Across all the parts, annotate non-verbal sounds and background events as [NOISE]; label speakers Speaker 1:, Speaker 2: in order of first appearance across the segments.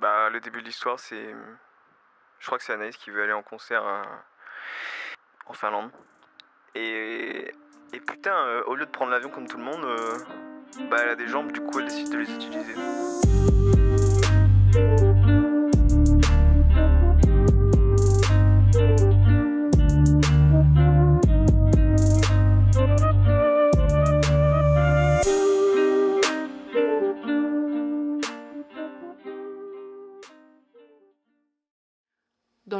Speaker 1: Bah, le début de l'histoire, c'est. Je crois que c'est Anaïs qui veut aller en concert euh, en Finlande. Et. Et putain, euh, au lieu de prendre l'avion comme tout le monde, euh, bah, elle a des jambes, du coup, elle décide de les utiliser.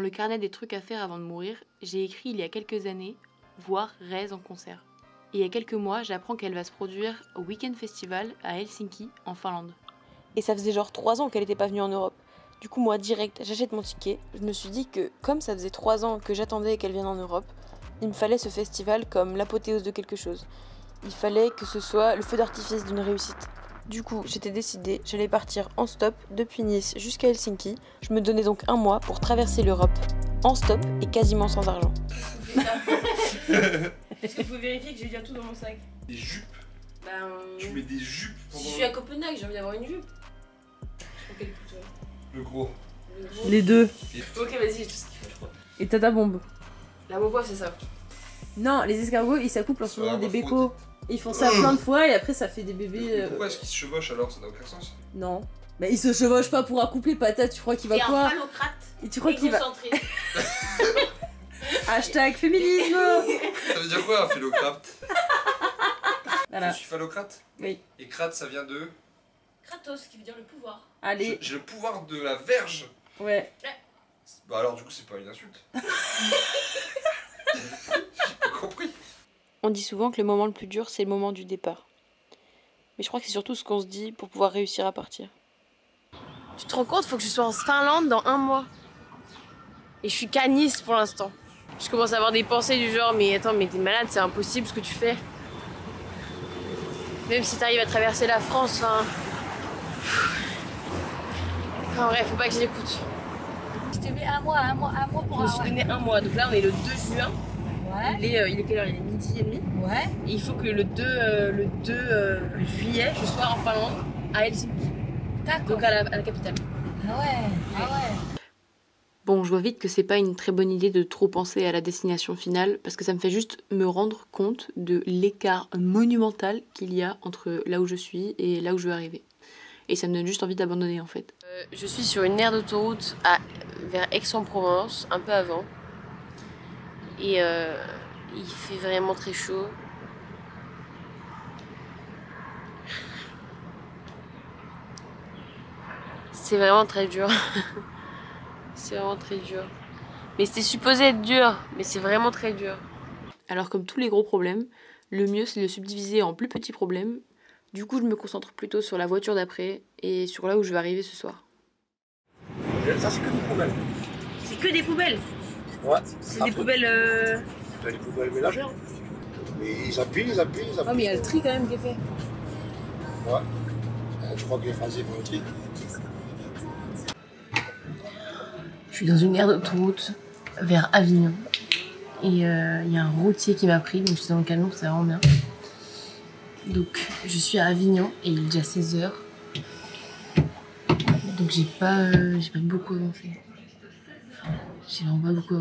Speaker 2: Dans le carnet des trucs à faire avant de mourir, j'ai écrit il y a quelques années voir Rez en concert. Et il y a quelques mois, j'apprends qu'elle va se produire au Weekend Festival à Helsinki, en Finlande.
Speaker 3: Et ça faisait genre 3 ans qu'elle n'était pas venue en Europe. Du coup, moi, direct, j'achète mon ticket. Je me suis dit que, comme ça faisait 3 ans que j'attendais qu'elle vienne en Europe, il me fallait ce festival comme l'apothéose de quelque chose. Il fallait que ce soit le feu d'artifice d'une réussite. Du coup, j'étais décidée, j'allais partir en stop depuis Nice jusqu'à Helsinki. Je me donnais donc un mois pour traverser l'Europe, en stop et quasiment sans argent. [LAUGHS]
Speaker 4: Est-ce que vous pouvez vérifier que j'ai déjà tout dans mon sac
Speaker 5: Des jupes
Speaker 4: Ben.
Speaker 5: Tu mets des jupes
Speaker 4: Si je suis à Copenhague, j'ai envie d'avoir une jupe. Je prends quel couteau
Speaker 5: le gros.
Speaker 4: Le gros
Speaker 6: Les deux.
Speaker 4: Ok, vas-y, j'ai tout ce qu'il faut, je crois.
Speaker 6: Et t'as ta bombe.
Speaker 4: La mopoif, c'est ça.
Speaker 6: Non, les escargots, ils s'accouplent en ce moment des bécos. Ils font ça plein de fois et après ça fait des bébés. Euh,
Speaker 5: Pourquoi est-ce qu'ils se chevauchent alors? Ça n'a aucun sens.
Speaker 6: Non. Mais ils se chevauchent pas pour accoupler patate, tu crois qu'il va
Speaker 4: un
Speaker 6: quoi?
Speaker 4: phallocrate
Speaker 6: Et tu crois qu'il va.
Speaker 4: déconcentré. [LAUGHS]
Speaker 6: Hashtag féminisme
Speaker 5: Ça veut dire quoi un phallocrate [LAUGHS]
Speaker 6: Voilà.
Speaker 5: Je suis phallocrate?
Speaker 6: Oui.
Speaker 5: Et crate, ça vient de?
Speaker 4: Kratos, qui veut dire le pouvoir.
Speaker 6: Allez,
Speaker 5: J'ai le pouvoir de la verge
Speaker 6: ouais.
Speaker 5: Bah alors, du coup, c'est pas une insulte. [LAUGHS]
Speaker 3: On dit souvent que le moment le plus dur, c'est le moment du départ. Mais je crois que c'est surtout ce qu'on se dit pour pouvoir réussir à partir.
Speaker 4: Tu te rends compte, faut que je sois en Finlande dans un mois. Et je suis qu'à Nice pour l'instant. Je commence à avoir des pensées du genre, mais attends, mais t'es malade, c'est impossible ce que tu fais. Même si t'arrives à traverser la France, enfin. Enfin bref, faut pas que j'écoute.
Speaker 7: Je te mets un mois, un mois, un mois
Speaker 4: Je
Speaker 7: pour
Speaker 4: me suis donné un mois, donc là on est le 2 juin.
Speaker 7: Ouais,
Speaker 4: Il est, euh, il est quelle heure? Il est midi et demi.
Speaker 7: ouais.
Speaker 4: Et il faut que le 2, euh, le 2 euh, juillet, je sois en Finlande, à Helsinki.
Speaker 7: D'accord.
Speaker 4: Donc à la, à la capitale.
Speaker 7: Ah ouais, ah ouais.
Speaker 2: Bon, je vois vite que c'est pas une très bonne idée de trop penser à la destination finale parce que ça me fait juste me rendre compte de l'écart monumental qu'il y a entre là où je suis et là où je veux arriver. Et ça me donne juste envie d'abandonner en fait.
Speaker 4: Euh, je suis sur une aire d'autoroute à- vers Aix-en-Provence, un peu avant. Et euh, il fait vraiment très chaud. C'est vraiment très dur. [LAUGHS] c'est vraiment très dur. Mais c'était supposé être dur, mais c'est vraiment très dur.
Speaker 2: Alors comme tous les gros problèmes, le mieux c'est de le subdiviser en plus petits problèmes. Du coup, je me concentre plutôt sur la voiture d'après et sur là où je vais arriver ce soir.
Speaker 8: Ça, c'est que des poubelles.
Speaker 4: C'est que des poubelles.
Speaker 8: Ouais.
Speaker 4: C'est des poubelles. euh,
Speaker 8: t'as des poubelles ménagères. Mais ils appuient, ils appuient, ils
Speaker 4: Oh,
Speaker 8: appuient.
Speaker 4: mais il y a le tri quand même qui est fait.
Speaker 8: Ouais. Euh, Je crois que les Français font le tri.
Speaker 4: Je suis dans une aire d'autoroute vers Avignon. Et euh, il y a un routier qui m'a pris, donc je suis dans le camion, c'est vraiment bien. Donc je suis à Avignon et il est déjà 16h. Donc j'ai pas, euh, j'ai pas beaucoup avancé. J'ai vraiment pas beaucoup.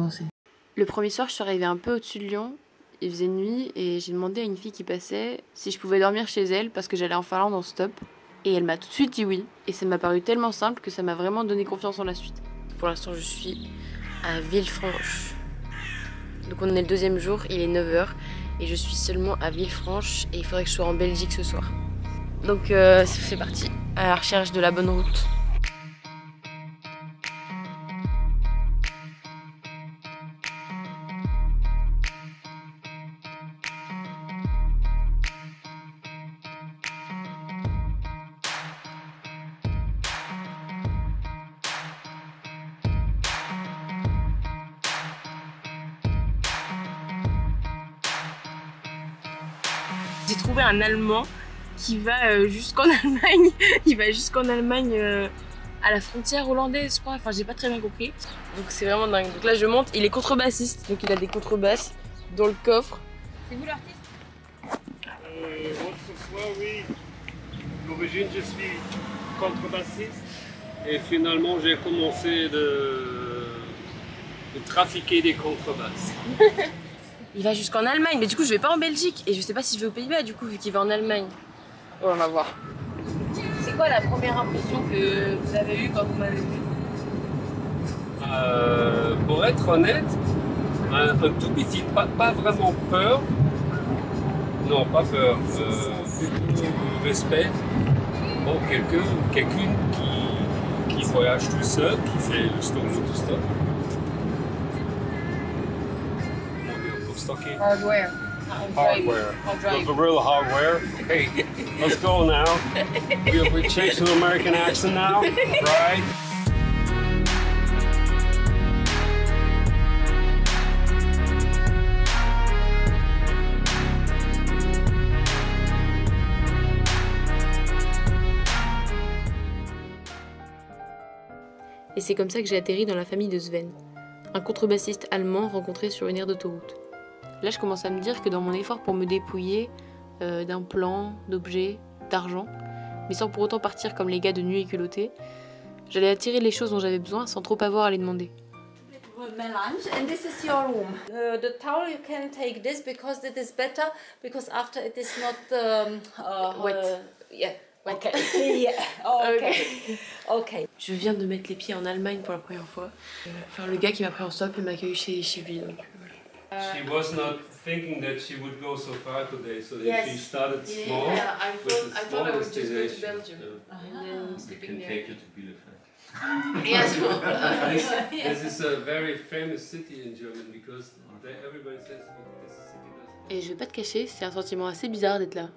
Speaker 2: Le premier soir, je suis arrivée un peu au-dessus de Lyon. Il faisait nuit et j'ai demandé à une fille qui passait si je pouvais dormir chez elle parce que j'allais en Finlande en stop. Et elle m'a tout de suite dit oui. Et ça m'a paru tellement simple que ça m'a vraiment donné confiance en la suite.
Speaker 4: Pour l'instant je suis à Villefranche. Donc on est le deuxième jour, il est 9h et je suis seulement à Villefranche et il faudrait que je sois en Belgique ce soir. Donc euh, c'est parti, à la recherche de la bonne route. J'ai trouvé un Allemand qui va euh, jusqu'en [LAUGHS] Allemagne. Il va jusqu'en Allemagne euh, à la frontière hollandaise, je crois. Enfin, j'ai pas très bien compris. Donc c'est vraiment dingue. Donc là, je monte. Il est contrebassiste, donc il a des contrebasses dans le coffre.
Speaker 7: C'est vous l'artiste?
Speaker 9: Euh, autrefois, oui. D'origine, je suis contrebassiste. Et finalement, j'ai commencé de, de trafiquer des contrebasses. [LAUGHS]
Speaker 10: Il va jusqu'en Allemagne, mais du coup je vais pas en Belgique et je sais pas si je vais aux Pays-Bas du coup vu qu'il va en Allemagne. Oh, on va voir. C'est quoi la première impression que vous avez eue quand vous m'avez vu
Speaker 9: Euh, pour être honnête, un, un tout petit, pas, pas vraiment peur. Non, pas peur. Euh, beaucoup respect. Bon, quelqu'un, quelqu'une qui, qui voyage tout seul, qui fait le stone tout seul. Stocker?
Speaker 10: Hardware.
Speaker 9: Hardware. The real hardware. Hey, let's go now. We, we change to American accent now, right?
Speaker 4: Et c'est comme ça que j'ai atterri dans la famille de Sven, un contrebassiste allemand rencontré sur une aire d'autoroute. Là, je commence à me dire que dans mon effort pour me dépouiller euh, d'un plan, d'objets, d'argent, mais sans pour autant partir comme les gars de nuit et culottés, j'allais attirer les choses dont j'avais besoin sans trop avoir à les demander.
Speaker 11: my lunch and this is your room. Uh, the towel you can take this because it is better because after it is not um, uh,
Speaker 4: Wet.
Speaker 11: uh, yeah.
Speaker 4: Wet.
Speaker 11: Okay. [LAUGHS] yeah. Okay. okay.
Speaker 4: Je viens de mettre les pieds en Allemagne pour la première fois. Euh, Enfin, le gars qui m'a pris en stop et m'a accueilli chez, chez lui. Donc, euh.
Speaker 9: She was not thinking that she would go so far today, so
Speaker 4: Yes.
Speaker 9: she started
Speaker 4: Yeah,
Speaker 9: small.
Speaker 4: yeah, I
Speaker 9: with
Speaker 4: thought-
Speaker 9: a
Speaker 4: I thought I would just go to. Belgium. and then
Speaker 9: We
Speaker 4: sleeping
Speaker 9: can
Speaker 4: there.
Speaker 9: take you to Bielefeld. [LAUGHS] [LAUGHS]
Speaker 4: Yes.
Speaker 9: this, [LAUGHS] this is a very famous city in Germany because they, everybody says "Oh, this city does
Speaker 4: Et je vais pas te cacher, c'est un sentiment assez bizarre d'être là.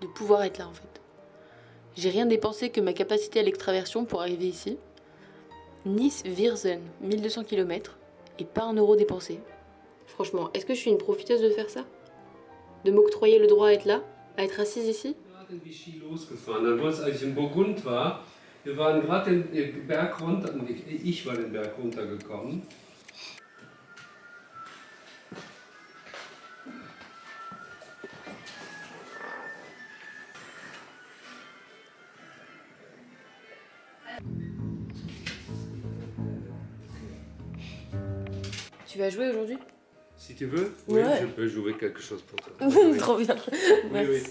Speaker 4: De pouvoir être là en fait. J'ai rien dépensé que ma capacité à l'extraversion pour arriver ici. Nice-Virzen, 1200 km, et pas un euro dépensé. Franchement, est-ce que je suis une profiteuse de faire ça? De m'octroyer le droit à être là À être assise ici? Tu vas jouer aujourd'hui?
Speaker 9: Si tu veux,
Speaker 4: Ouais.
Speaker 9: oui, je peux jouer quelque chose pour toi. [LAUGHS]
Speaker 4: Trop bien.
Speaker 9: Oui, oui.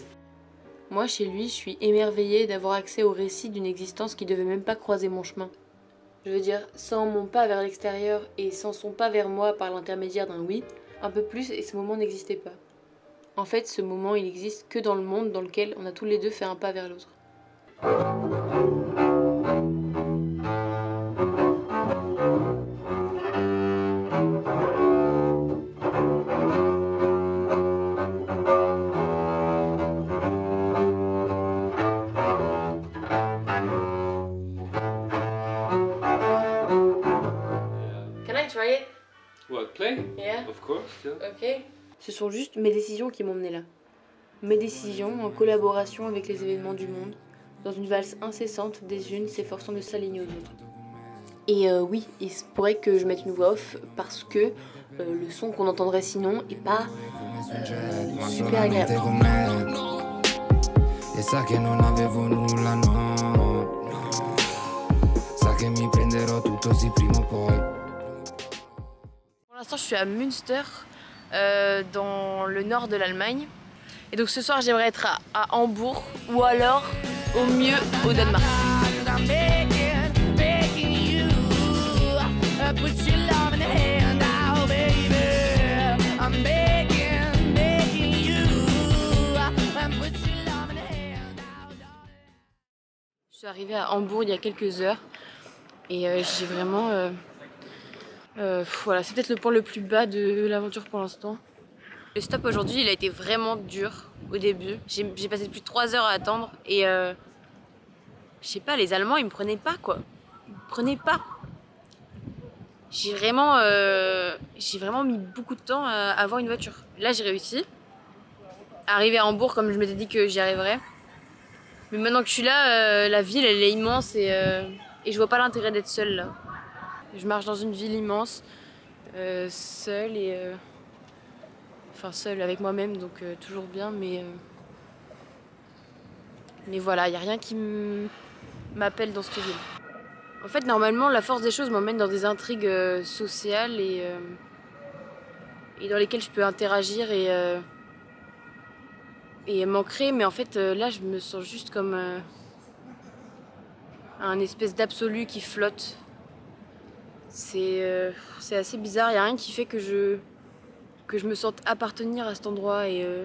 Speaker 4: Moi, chez lui, je suis émerveillée d'avoir accès au récit d'une existence qui devait même pas croiser mon chemin. Je veux dire, sans mon pas vers l'extérieur et sans son pas vers moi par l'intermédiaire d'un oui, un peu plus et ce moment n'existait pas. En fait, ce moment, il existe que dans le monde dans lequel on a tous les deux fait un pas vers l'autre. Ok. Ce sont juste mes décisions qui m'ont mené là. Mes décisions en collaboration avec les événements du monde, dans une valse incessante des unes s'efforçant de s'aligner aux autres. Et euh, oui, il se pourrait que je mette une voix off parce que euh, le son qu'on entendrait sinon est pas euh, super agréable.
Speaker 12: Sa che non avevo nulla, no. Sa che mi prenderò tutto sì prima o poi.
Speaker 10: L'instant, je suis à Münster, euh, dans le nord de l'Allemagne. Et donc ce soir, j'aimerais être à, Hambourg ou alors, au mieux, au Danemark.
Speaker 4: Je suis arrivée à Hambourg il y a quelques heures et euh, j'ai vraiment. euh, euh, voilà, c'est peut-être le point le plus bas de l'aventure pour l'instant. Le stop aujourd'hui, il a été vraiment dur au début. J'ai passé plus de 3 heures à attendre et euh, je sais pas, les Allemands ils me prenaient pas quoi. Ils me prenaient pas. J'ai vraiment, euh, vraiment mis beaucoup de temps à avoir une voiture. Là j'ai réussi. Arrivé à Hambourg comme je m'étais dit que j'y arriverais. Mais maintenant que je suis là, la ville elle est immense et, et je vois pas l'intérêt d'être seule là. Je marche dans une ville immense, euh, seule et. euh, Enfin, seule avec moi-même, donc euh, toujours bien, mais. Mais voilà, il n'y a rien qui m'appelle dans cette ville. En fait, normalement, la force des choses m'emmène dans des intrigues sociales et, et dans lesquelles je peux interagir et, et m'ancrer. Mais en fait, là, je me sens juste comme un espèce d'absolu qui flotte. C'est euh, c'est assez bizarre. Il a rien qui fait que je, me sente appartenir à cet endroit. Et, euh,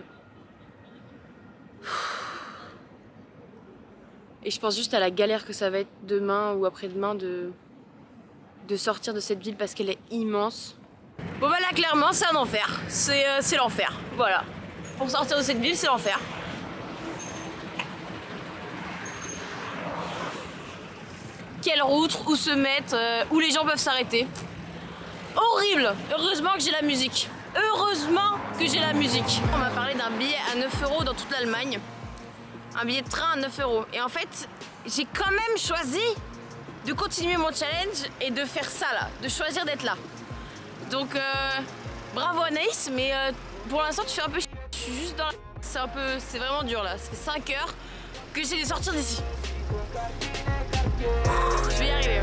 Speaker 4: et je pense juste à la galère que ça va être demain ou après-demain de, de sortir de cette ville parce qu'elle est immense. Bon bah clairement c'est un enfer, c'est euh, c'est l'enfer, voilà. Pour sortir de cette ville c'est l'enfer. Quelle route, où se mettre, euh, où les gens peuvent s'arrêter. Horrible Heureusement que j'ai la musique. Heureusement que j'ai la musique. On m'a parlé d'un billet à 9 euros dans toute l'Allemagne. Un billet de train à 9 euros. Et en fait, j'ai quand même choisi de continuer mon challenge et de faire ça là, de choisir d'être là. Donc euh, bravo Anaïs, mais euh, pour l'instant tu fais un peu ch- Je suis juste dans la... C'est un peu... C'est vraiment dur là. Ça fait 5 heures que j'essaie de sortir d'ici. Je vais y arriver.